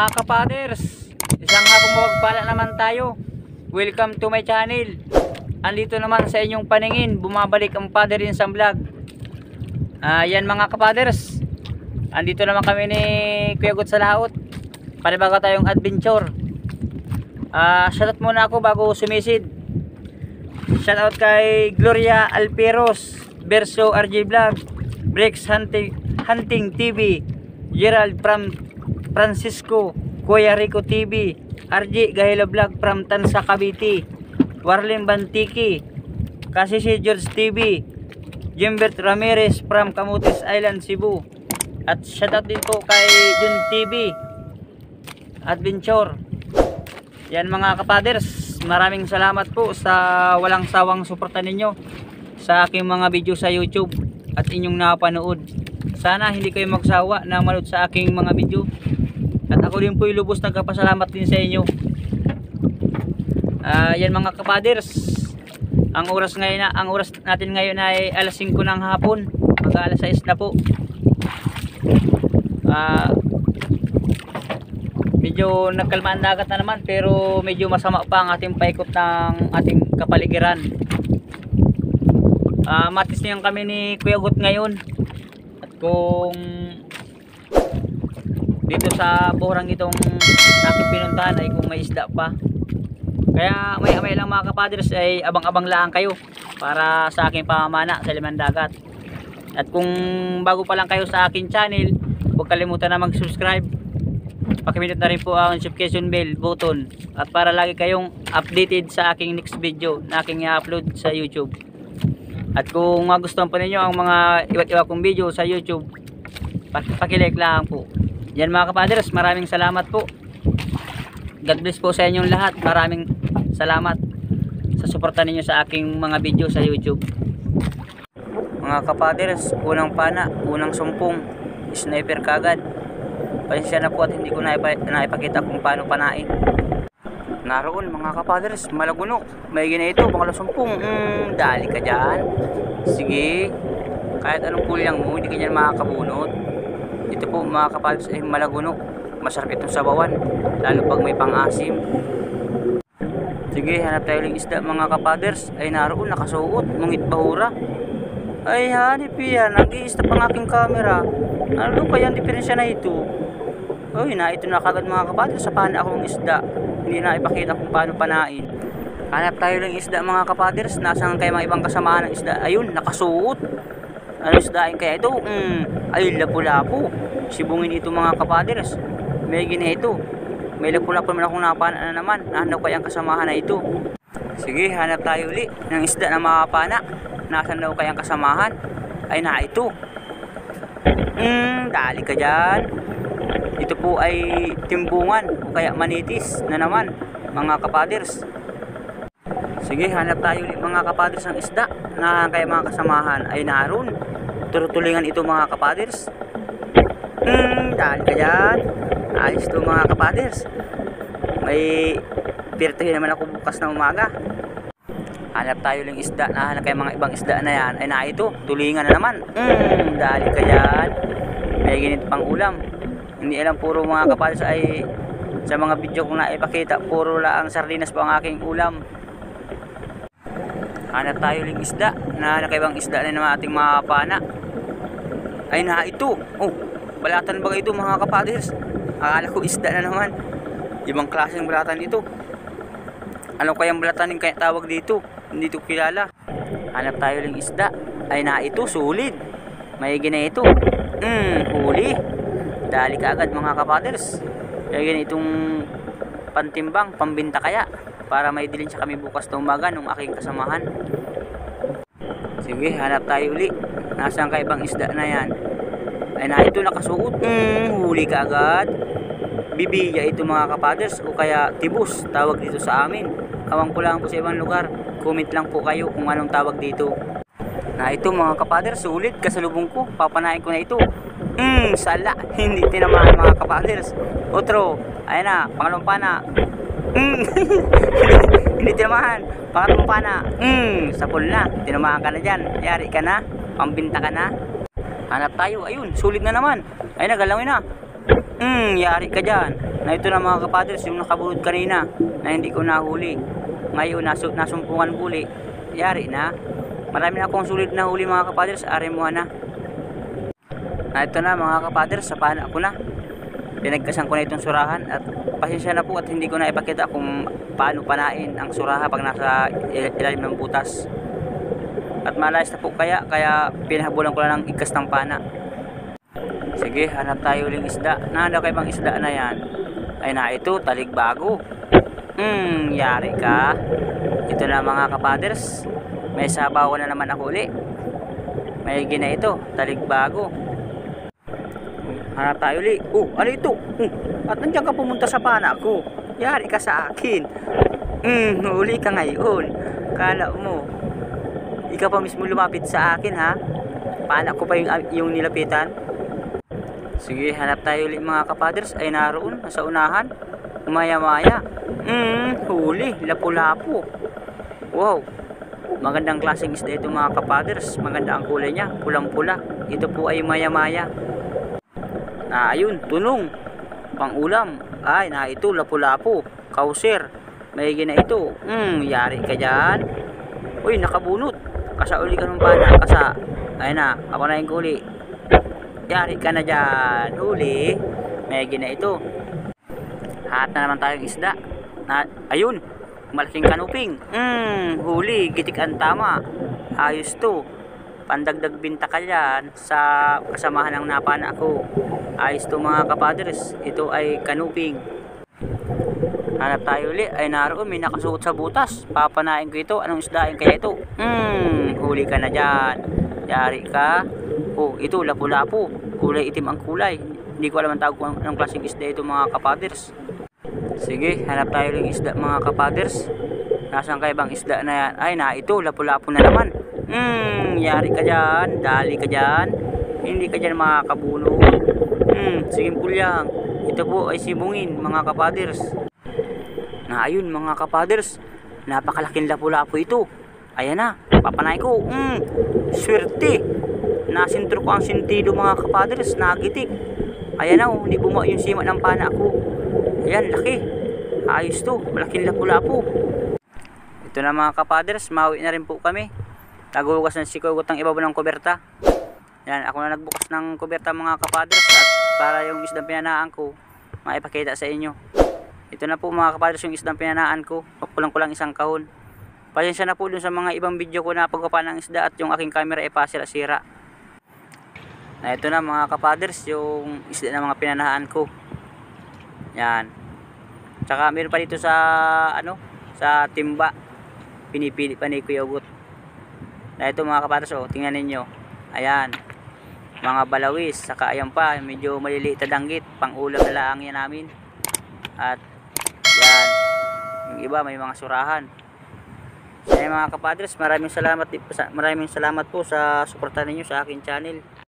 Mga kapaders, isang hapong mapagpala naman tayo. Welcome to my channel. Andito naman sa inyong paningin, bumabalik ang Father in Sam Vlog. Ah, yan mga kapaders. Andito naman kami ni Kuya Gut sa laot. Panibaga tayong adventure. Ah, shoutout muna ako bago sumisid. Shoutout kay Gloria Alperos, Verso RJ Vlog, Breaks Hunting, Hunting TV, Gerald from Francisco, Kuya Rico TV, RJ Gahilo Vlog from Tansa Cavite, Warlin Bantiki, kasi si George TV, Jimbert Ramirez from Camotes Island, Cebu. At shoutout din po kay Jun TV, Adventure. Yan mga kapaders, maraming salamat po sa walang sawang suporta ninyo sa aking mga video sa YouTube at inyong napanood. Sana hindi kayo magsawa na manood sa aking mga video. At ako din po lubos nagkapasalamat din sa inyo. Ah, yan mga kapaders. Ang oras ngayon na, ang oras natin ngayon ay alas 5 ng hapon. Mag alas 6 na po. Ah, medyo nagkalma ang dagat na naman pero medyo masama pa ang ating paikot ng ating kapaligiran. Ah, matis niyan kami ni Kuya Gut ngayon. At kung dito sa borang itong aking pinuntahan ay kung may isda pa. Kaya may may lang mga kapadres ay abang-abang lang kayo para sa aking pamamana sa liman dagat. At kung bago pa lang kayo sa aking channel, huwag kalimutan na mag-subscribe. Pakipindot na rin po ang notification bell button at para lagi kayong updated sa aking next video na aking i-upload sa YouTube. At kung magustuhan pa ninyo ang mga iba't iba kong video sa YouTube, pak- pakilike lang po. Yan mga kapaders, maraming salamat po. God bless po sa inyong lahat. Maraming salamat sa suporta ninyo sa aking mga video sa YouTube. Mga kapaders, unang pana, unang sumpong, sniper kagad. Pasensya na po at hindi ko naipa, naipakita kung paano panain. Naroon mga kapaders, malaguno. May ginito, bangala sumpong. Mm, dali ka dyan. Sige. Kahit anong kulyang mo, hindi ka dyan makakabunot. Ito po mga kapaders ay malaguno. Masarap itong sabawan. Lalo pag may pang-asim. Sige, hanap tayo ng isda mga kapaders. Ay naroon, nakasuot. Mungit bahura. Ay hanip yan. Nag-i-stop ang aking camera. Ano kaya ang diferensya na ito? Uy, na ito na kagad mga kapaders. Sa paano akong isda. Hindi na ipakita kung paano panain. Hanap tayo ng isda mga kapaders. Nasaan kayo mga ibang kasamahan ng isda? Ayun, nakasuot. Ano isdain kaya ito? Mm, ay lapu-lapu. Sibungin ito mga kapaders. May gina ito. May lapu-lapu naman akong napana na naman. Nahanap kaya ang kasamahan na ito. Sige, hanap tayo uli ng isda na makapana. Nasaan daw kayang kasamahan? Ay na ito. Hmm, dali ka dyan. Ito po ay timbungan o kaya manitis na naman mga kapaders. Sige, hanap tayo ulit mga kapaders ng isda na kaya mga kasamahan ay naroon. Turutulingan ito mga kapaders. Hmm, dali ka dyan. Ayos to mga kapaders. May pirtuhin naman ako bukas na umaga. Hanap tayo ng isda na hanap kayo mga ibang isda na yan. Ay na ito, tulingan na naman. Hmm, dali ka dyan. May ganito pang ulam. Hindi alam puro mga kapaders ay sa mga video kong naipakita, puro lang sardinas po ang aking ulam. Hanap tayo ng isda na nakaibang isda na naman ating mga pana. Ay na ito. Oh, balatan ba ito mga kapaders? Akala ko isda na naman. Ibang klaseng balatan ito. Ano kayang balatan yung kaya tawag dito? Hindi ito kilala. Hanap tayo ng isda. Ay na ito, sulit. May gina ito. Hmm, huli. Dali ka agad mga kapaders. Kaya ganitong pantimbang, pambinta kaya. Para may dilin siya kami bukas na umaga nung aking kasamahan. Sige, hanap tayo uli. Nasaan ka ibang isda na yan? Ay na ito nakasuot. Hmm, huli ka agad. Bibiya ito mga kapaders o kaya tibus tawag dito sa amin. Awang ko lang po sa ibang lugar. Comment lang po kayo kung anong tawag dito. Na ito mga kapaders, sulit kasalubong ko. Papanain ko na ito. Hmm, sala. Hindi tinamaan mga kapaders. Otro. Ayan na, pangalawang pana. Hmm. Hindi tinamaan. Pangatlong pana. Hmm, sapul na. Tinamaan ka na dyan. Yari ka na. Pambinta ka na. Hanap tayo. Ayun, sulit na naman. Ayun na, galawin na. Hmm, yari ka dyan. Na ito na mga kapadres, yung nakabulod kanina na hindi ko nahuli. Ngayon, nasu nasumpungan huli. Yari na. Marami na akong sulit na huli mga kapadres, are mo na. Na ito na mga kapadres, sa pana ko na. Pinagkasan ko na itong surahan at pasensya na po at hindi ko na ipakita kung paano panain ang suraha pag nasa il- ilalim ng butas. At malayas na po kaya, kaya pinahabulan ko na ng ikas ng pana. Sige, hanap tayo uling isda. Nahanda kayo bang isda na yan? Ay na ito, talig bago. Hmm, yari ka. Ito na mga kapaders. May sabaw na naman ako uli. May gina ito, talig bago. Hanap tayo uli. Oh, ano ito? Oh, at nandiyan ka pumunta sa pana ko. Yari ka sa akin. Hmm, huli ka ngayon. Kala mo, ikaw pa mismo lumapit sa akin ha? Pana ko pa yung, yung nilapitan? Sige, hanap tayo ulit mga kapaders. Ay naroon, nasa unahan. Maya-maya. Hmm, huli. Lapu-lapu. Wow. Magandang klaseng isda ito mga kapaders. Maganda ang kulay niya. Pulang-pula. Ito po ay maya-maya. Ah, ayun, tunong. Pangulam. Ay, na ito, lapu-lapu. Kauser. May na ito. Hmm, yari ka dyan. Uy, nakabunot. Kasauli ka ng pana. Kasa. Ayun na, ako na yung kuli. Yari ka na dyan. Huli. May na ito. Hat na naman tayong isda. Na, ayun. Malaking kanuping. Hmm, huli. Gitik ang tama. Ayos to. Pandagdag binta ka yan sa kasamahan ng napana ko. Ayos to mga kapadres. Ito ay kanuping. Hanap tayo uli. Ay naroon, may nakasuot sa butas. Papanain ko ito. Anong isdain kaya ito? Hmm, huli ka na dyan. Yari ka. Oh, ito, lapu-lapu. Kulay itim ang kulay. Hindi ko alam ang tawag kung anong klaseng isda ito mga kapaders. Sige, hanap tayo ng isda mga kapaders. Nasaan kayo bang isda na yan? Ay, na ito, lapu-lapu na naman. Hmm, yari ka dyan. Dali ka dyan. Hindi ka dyan makakabuno. Hmm, sige pulyang. Ito po ay sibungin mga kapaders. Na ayun mga kapaders, napakalaking lapu-lapu ito. Ayan na, papanay ko. Mm, swerte. Nasintro ko ang sentido mga kapaders, nagitik. Ayan na, oh, hindi buma yung sima ng pana ko. Ayan, laki. Ayos to, malaking lapu-lapu. Ito na mga kapaders, mawi na rin po kami. Nagugas ng sikugot ng ibabaw ng kuberta. Yan, ako na nagbukas ng kuberta mga kapaders at para yung isdang pinanaan ko, maipakita sa inyo. Ito na po mga kapadres yung isdang pinanaan ko. Kulang ko lang isang kahon. Pasensya na po dun sa mga ibang video ko na pagkapa ng isda at yung aking camera ay pasira-sira. Na ito na mga kapadres yung isda na mga pinanahaan ko. Yan. Tsaka meron pa dito sa ano sa timba. Pinipili pa ni Kuya Ugot. Na ito mga kapadres oh, tingnan ninyo. Ayan. Mga balawis, saka ayan pa, medyo maliliit na danggit, pang ulam na lang yan namin. At. Iba may mga surahan. Kaya mga kapadres, maraming salamat maraming salamat po sa suporta ninyo sa akin channel.